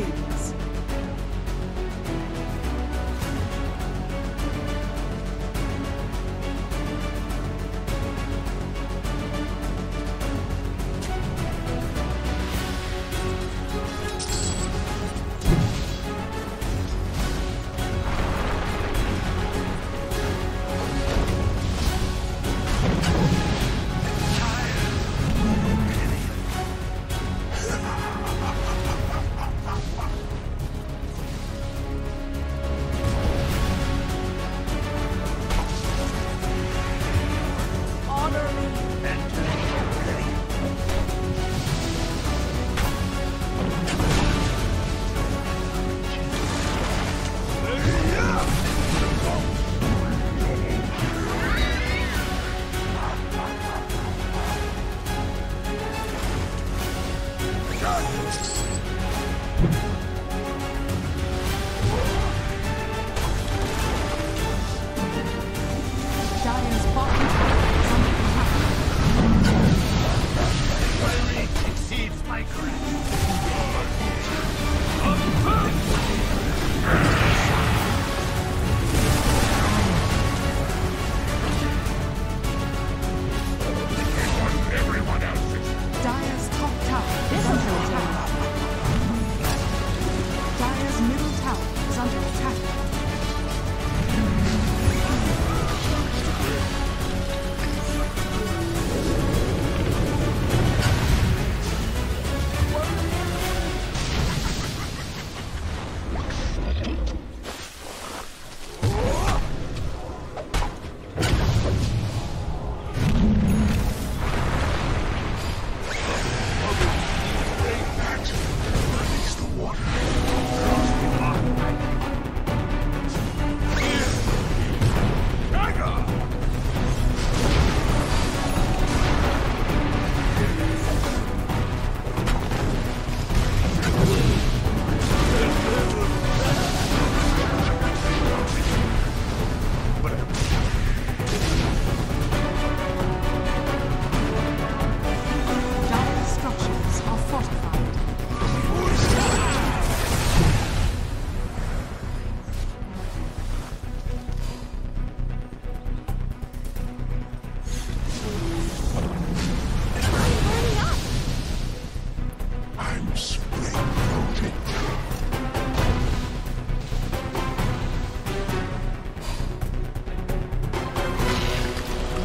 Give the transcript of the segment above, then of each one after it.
begins.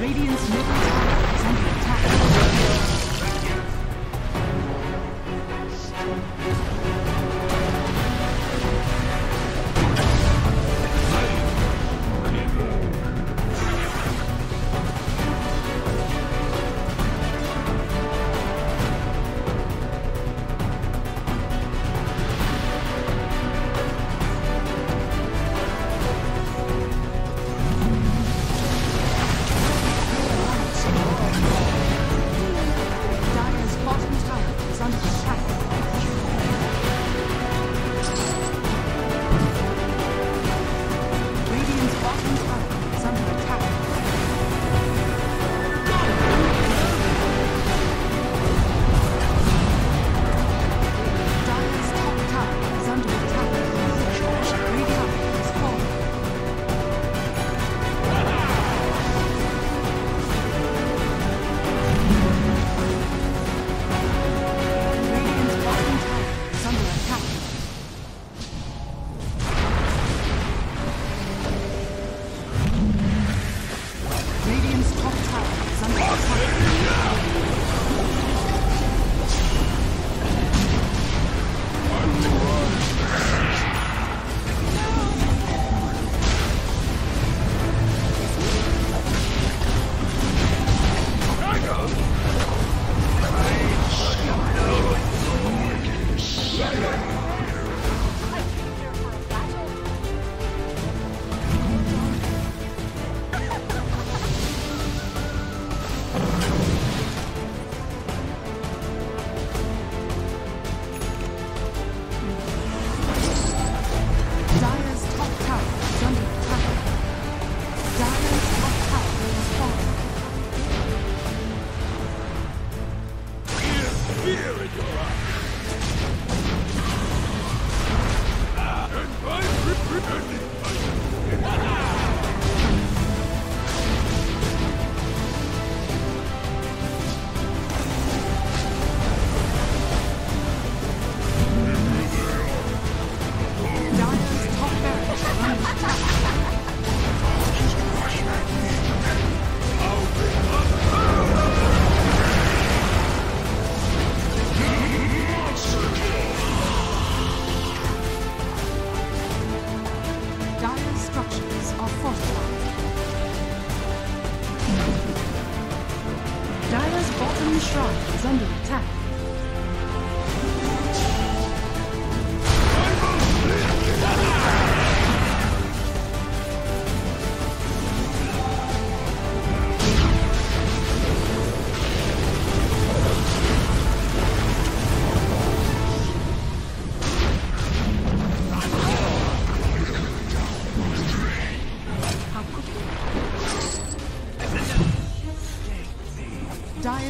Radiant's middle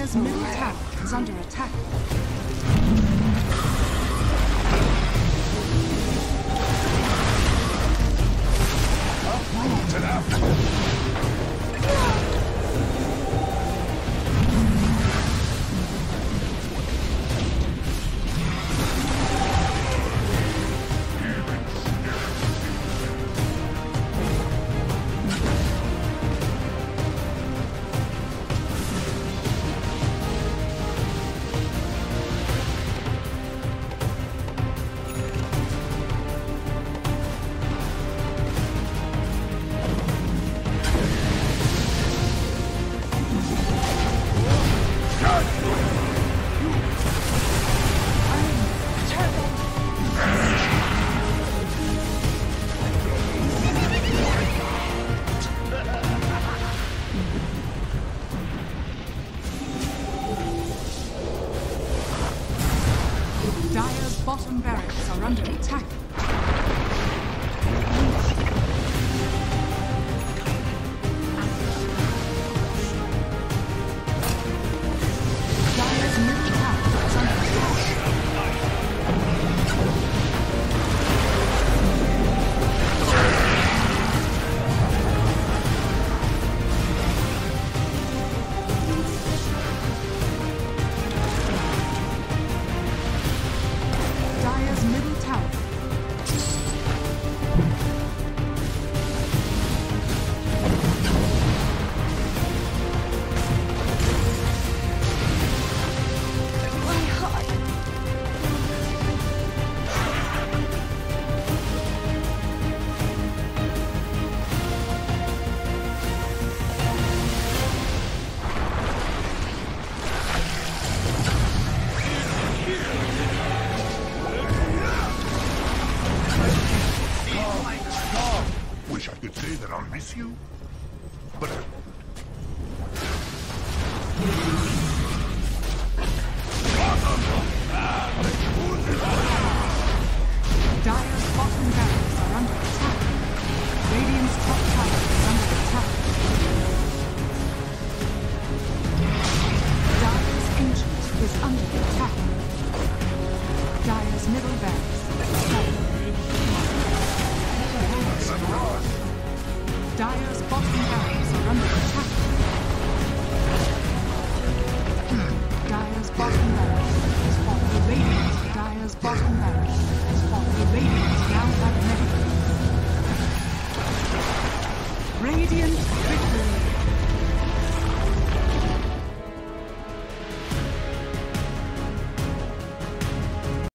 Dire's middle tower is under attack. Dire's bottom barracks are under attack. But Dire's bottom barracks are under attack. Radiant's top tower is under attack. Dire's ancient is under attack. Dire's middle barracks Transporte humano. Transporte.